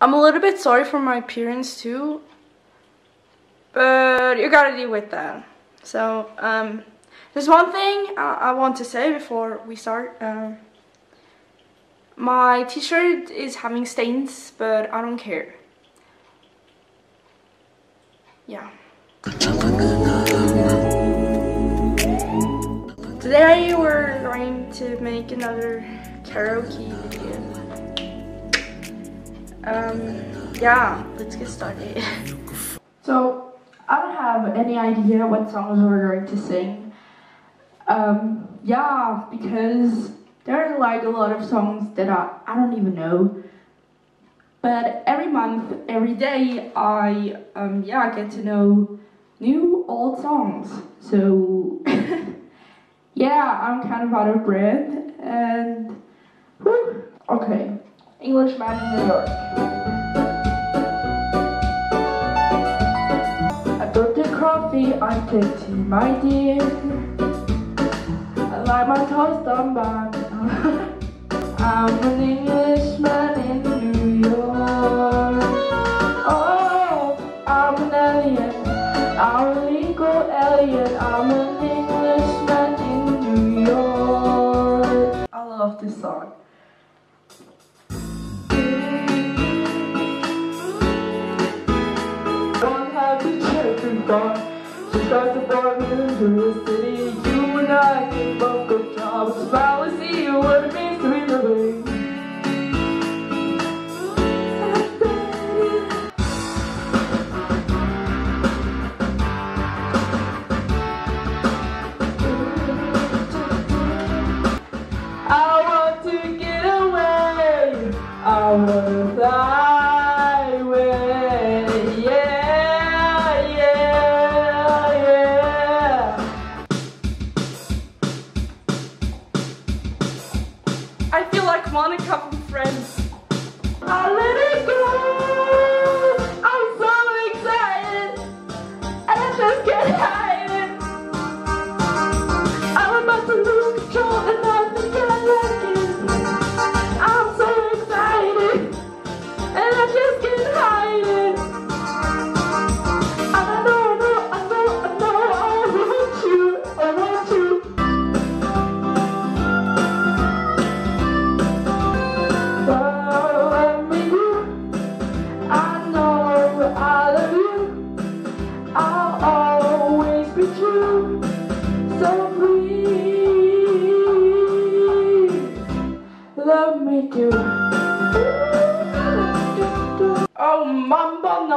I'm a little bit sorry for my appearance too, but you gotta deal with that. So, um, there's one thing I, I want to say before we start. Um, my t-shirt is having stains, but I don't care. Yeah. Today we're going to make another karaoke video. Um, yeah, let's get started. so, I don't have any idea what songs we're going to sing. Um, yeah, because there are like a lot of songs that I, I don't even know. But every month, every day, I um, yeah get to know new old songs. So yeah, I'm kind of out of breath and whew, okay, Englishman in New York. I got the coffee, I take tea, my dear. I like my toast done by I'm an Englishman in New York. Oh, I'm an alien. I'm a legal alien. I'm an Englishman in New York. I love this song. Thought. She starts to born into the city. You and I can both go jobs. Smile and see what it means to be living. I want to get away. I want to fly I feel like Monica from Friends. I let it go.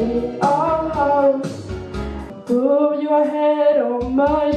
Street, our house. Put your head on my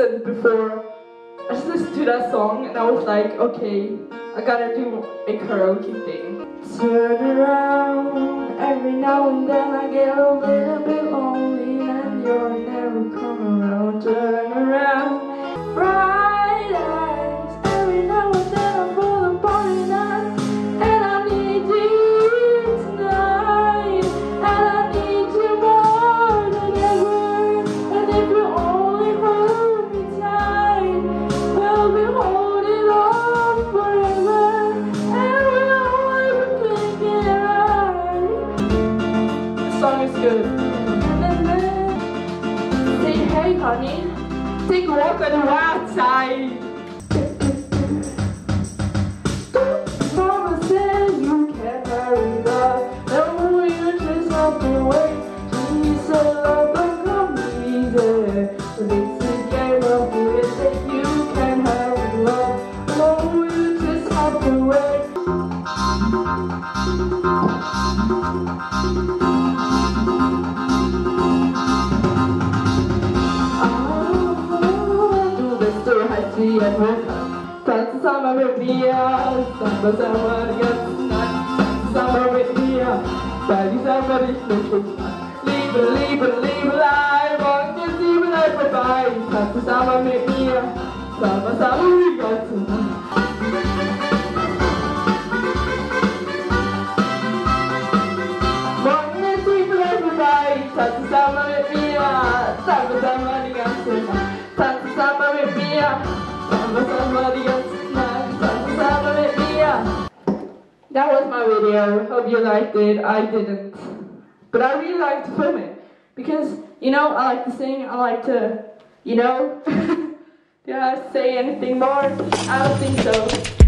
listened before. I just listened to that song and I was like, okay, I gotta do a karaoke thing. Turn around, every now and then I get a little bit lonely and you're never come around. Turn around. Hey honey, take a walk on the wild side. Mama said you can't you just. She said love don't come easy. But it's you can hurry up. No, you just Kan sama with dia Sama sama dia Sama with dia Bagi sama di Tuhan Liebe, Liebe, liebe Liebelei Morgen ist Liebelei vorbei. Kannst du mit mir. Sama die ganze Gott That was my video. Hope you liked it. I didn't. But I really like to film it. Because, you know, I like to sing. I like to, you know. I say anything more? I don't think so.